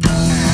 Bye.